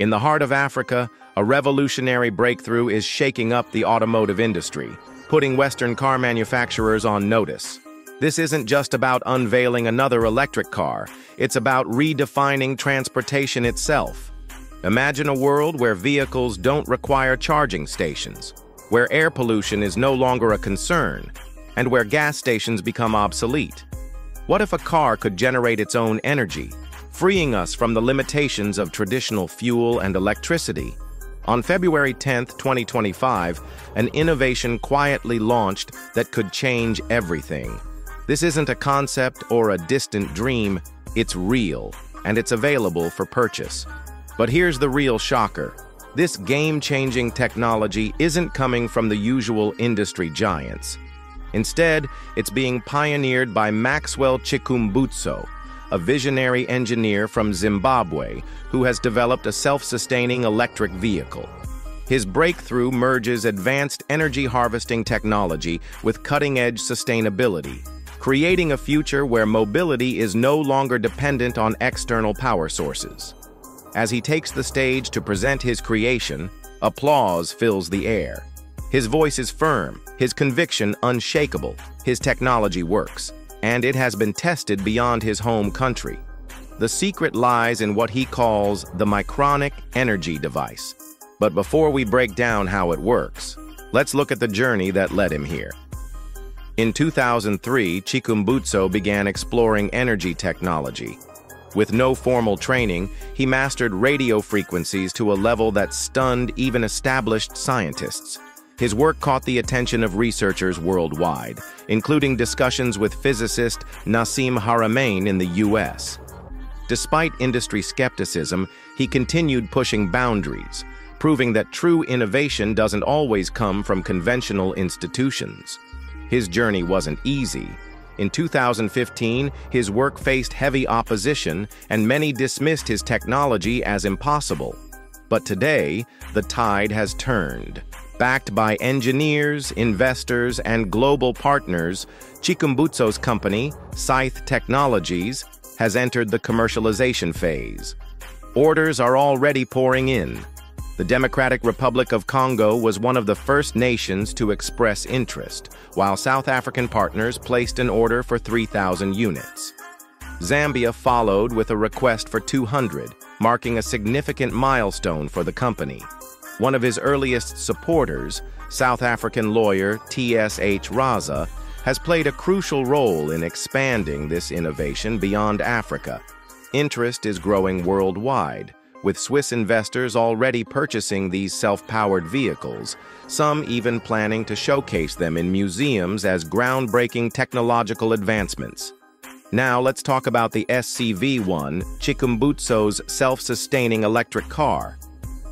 In the heart of Africa, a revolutionary breakthrough is shaking up the automotive industry, putting Western car manufacturers on notice. This isn't just about unveiling another electric car, it's about redefining transportation itself. Imagine a world where vehicles don't require charging stations, where air pollution is no longer a concern, and where gas stations become obsolete. What if a car could generate its own energy, freeing us from the limitations of traditional fuel and electricity? On February 10, 2025, an innovation quietly launched that could change everything. This isn't a concept or a distant dream, it's real, and it's available for purchase. But here's the real shocker. This game-changing technology isn't coming from the usual industry giants. Instead, it's being pioneered by Maxwell Chikumbutso, a visionary engineer from Zimbabwe who has developed a self-sustaining electric vehicle. His breakthrough merges advanced energy harvesting technology with cutting-edge sustainability, creating a future where mobility is no longer dependent on external power sources. As he takes the stage to present his creation, applause fills the air. His voice is firm, his conviction unshakable, his technology works, and it has been tested beyond his home country. The secret lies in what he calls the Micronic Energy Device. But before we break down how it works, let's look at the journey that led him here. In 2003, Chikumbutso began exploring energy technology. With no formal training, he mastered radio frequencies to a level that stunned even established scientists. His work caught the attention of researchers worldwide, including discussions with physicist Nassim Haramein in the U.S. Despite industry skepticism, he continued pushing boundaries, proving that true innovation doesn't always come from conventional institutions. His journey wasn't easy. In 2015, his work faced heavy opposition, and many dismissed his technology as impossible. But today, the tide has turned. Backed by engineers, investors, and global partners, Chikumbutso's company, Scythe Technologies, has entered the commercialization phase. Orders are already pouring in. The Democratic Republic of Congo was one of the first nations to express interest, while South African partners placed an order for 3,000 units. Zambia followed with a request for 200, marking a significant milestone for the company. One of his earliest supporters, South African lawyer T.S.H. Raza, has played a crucial role in expanding this innovation beyond Africa. Interest is growing worldwide, with Swiss investors already purchasing these self-powered vehicles, some even planning to showcase them in museums as groundbreaking technological advancements. Now let's talk about the SCV-1, Chikumbutso's self-sustaining electric car.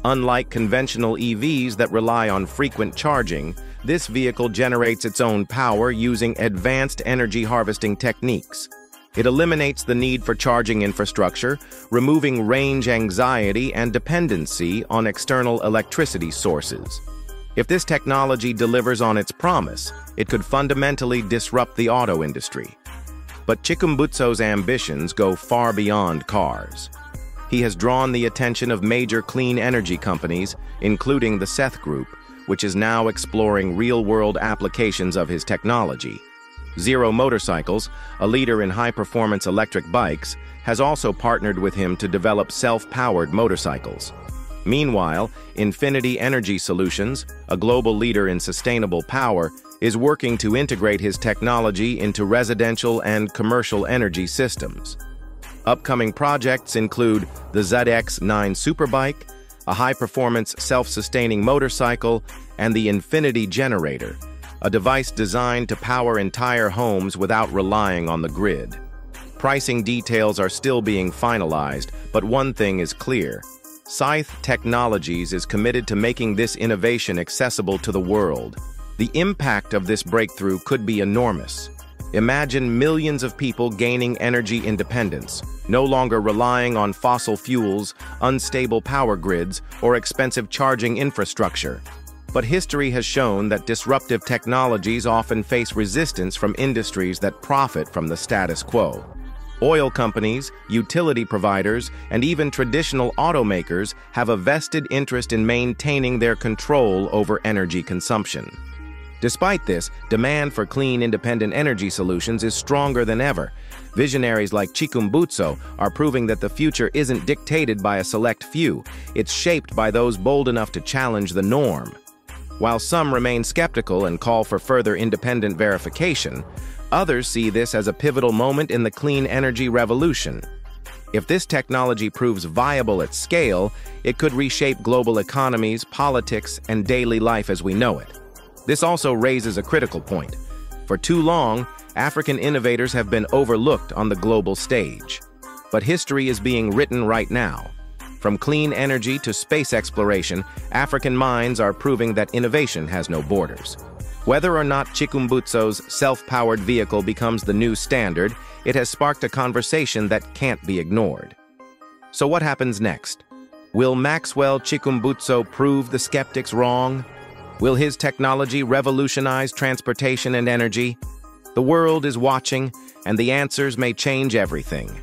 Unlike conventional EVs that rely on frequent charging, this vehicle generates its own power using advanced energy harvesting techniques. It eliminates the need for charging infrastructure, removing range anxiety and dependency on external electricity sources. If this technology delivers on its promise, it could fundamentally disrupt the auto industry. But Chikumbutso's ambitions go far beyond cars. He has drawn the attention of major clean energy companies, including the Seth Group, which is now exploring real-world applications of his technology. Zero Motorcycles, a leader in high-performance electric bikes, has also partnered with him to develop self-powered motorcycles. Meanwhile, Infinity Energy Solutions, a global leader in sustainable power, is working to integrate his technology into residential and commercial energy systems. Upcoming projects include the ZX9 Superbike, a high-performance self-sustaining motorcycle, and the Infinity Generator, a device designed to power entire homes without relying on the grid. Pricing details are still being finalized, but one thing is clear. Scythe Technologies is committed to making this innovation accessible to the world. The impact of this breakthrough could be enormous. Imagine millions of people gaining energy independence, no longer relying on fossil fuels, unstable power grids, or expensive charging infrastructure. But history has shown that disruptive technologies often face resistance from industries that profit from the status quo. Oil companies, utility providers, and even traditional automakers have a vested interest in maintaining their control over energy consumption. Despite this, demand for clean, independent energy solutions is stronger than ever. Visionaries like Chikumbutso are proving that the future isn't dictated by a select few, it's shaped by those bold enough to challenge the norm. While some remain skeptical and call for further independent verification, others see this as a pivotal moment in the clean energy revolution. If this technology proves viable at scale, it could reshape global economies, politics, and daily life as we know it. This also raises a critical point. For too long, African innovators have been overlooked on the global stage. But history is being written right now. From clean energy to space exploration, African minds are proving that innovation has no borders. Whether or not Chikumbutso's self-powered vehicle becomes the new standard, it has sparked a conversation that can't be ignored. So what happens next? Will Maxwell Chikumbutso prove the skeptics wrong? Will his technology revolutionize transportation and energy? The world is watching, and the answers may change everything.